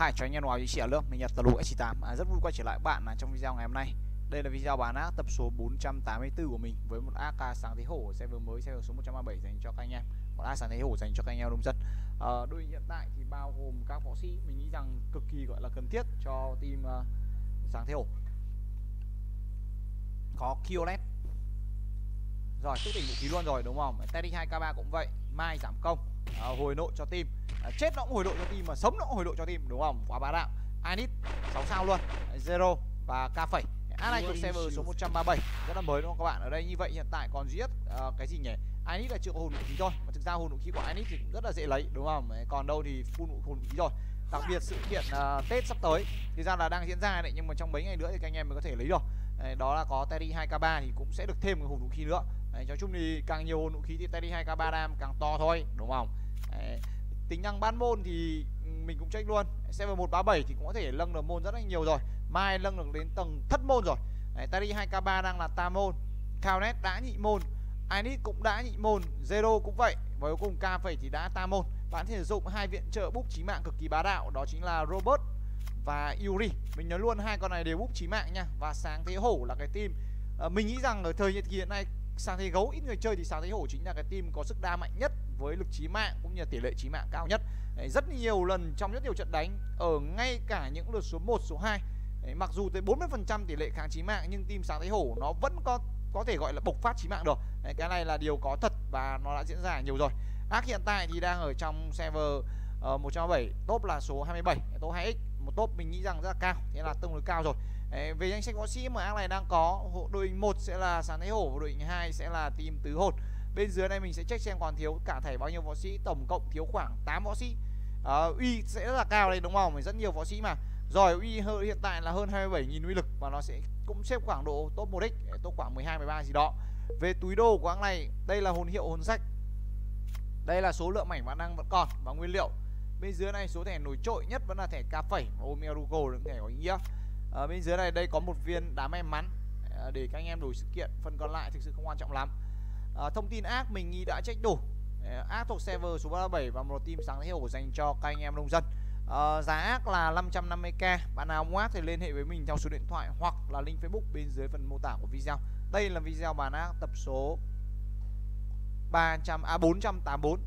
Hi, chào anh em chị chia lớp mình Nhật Tờ Lụ S8 à, rất vui quay trở lại bạn à, trong video ngày hôm nay. Đây là video bán ác tập số 484 của mình với một AK sáng thế hổ xe vừa mới xe số 137 dành cho các anh em. Một AK sáng thế hổ dành cho các anh em nông dân. À, đội hiện tại thì bao gồm các võ sĩ mình nghĩ rằng cực kỳ gọi là cần thiết cho team uh, sáng thế hổ. Có Kiolet rồi thức tỉnh vũ khí luôn rồi đúng không? Teddy 2k3 cũng vậy Mai giảm công. À, hồi nội cho team. À, chết nó cũng hồi độ cho team mà sống nó cũng hồi độ cho team đúng không? Quá bá đạo. Anit 6 sao luôn. Zero và K phẩy. Ad này thuộc server số 137 rất là mới đúng không các bạn? Ở đây như vậy hiện tại còn duy nhất uh, cái gì nhỉ? Anit là chưa có hồn vũ khí thôi. Mà thực ra hồn vũ khí của Anit thì cũng rất là dễ lấy đúng không? Còn đâu thì full hồn vũ khí rồi. Đặc biệt sự kiện uh, Tết sắp tới. Thì ra là đang diễn ra đấy nhưng mà trong mấy ngày nữa thì các anh em mới có thể lấy được. Đấy, đó là có Teddy 2k3 thì cũng sẽ được thêm một hồn vũ khí nữa đấy, nói chung thì càng nhiều hồn vũ khí thì Teddy 2k3 đam càng to thôi đúng không? Đấy, tính năng bán môn thì ừ, mình cũng check luôn. Server 137 thì cũng có thể nâng được môn rất là nhiều rồi. Mai nâng được đến tầng thất môn rồi. Đấy, đi 2k3 đang là tam môn. Kaonet đã nhị môn. Init cũng đã nhị môn. Zero cũng vậy. Và cuối cùng K phẩy thì đã tam môn. Bạn thể sử dụng hai viện trợ búp chí mạng cực kỳ bá đạo đó chính là Robert và Yuri. Mình nói luôn hai con này đều búp chí mạng nha. Và sáng thế hổ là cái team. À, mình nghĩ rằng ở thời hiện nay sáng thấy gấu ít người chơi thì sáng thấy hổ chính là cái team có sức đa mạnh nhất với lực chí mạng cũng như tỷ lệ chí mạng cao nhất. Đấy, rất nhiều lần trong rất nhiều trận đánh ở ngay cả những lượt số 1, số 2 Đấy, mặc dù tới 40% tỷ lệ kháng chí mạng nhưng team sáng thấy hổ nó vẫn có có thể gọi là bộc phát chí mạng được. Đấy, cái này là điều có thật và nó đã diễn ra nhiều rồi. Ác hiện tại thì đang ở trong server ờ, uh, 107 top là số 27 top 2x một top mình nghĩ rằng rất là cao thế là tương đối cao rồi. Đấy, về danh sách võ sĩ mà ác này đang có đội hình một sẽ là sáng thế hổ và đội hình hai sẽ là team tứ hồn. Bên dưới này mình sẽ check xem còn thiếu cả thẻ bao nhiêu võ sĩ tổng cộng thiếu khoảng 8 võ sĩ. À, uy sẽ rất là cao đây đúng không? Mình rất nhiều võ sĩ mà. Rồi uy hiện tại là hơn 27.000 uy lực và nó sẽ cũng xếp khoảng độ top 1x top khoảng 12 13 gì đó. Về túi đồ của anh này đây là hồn hiệu hồn sách. Đây là số lượng mảnh vạn năng vẫn còn và nguyên liệu bên dưới này số thẻ nổi trội nhất vẫn là thẻ cá phẩy Omerugo những thẻ có ý nghĩa. À, bên dưới này đây có một viên đá may mắn à, để các anh em đổi sự kiện phần còn lại thực sự không quan trọng lắm. À, thông tin ác mình nghĩ đã check đủ. Ác thuộc server số 37 và một team sáng hiệu dành cho các anh em nông dân. À, giá ác là 550k bạn nào mua ác thì liên hệ với mình theo số điện thoại hoặc là link facebook bên dưới phần mô tả của video. Đây là video bán ác tập số 300 à 484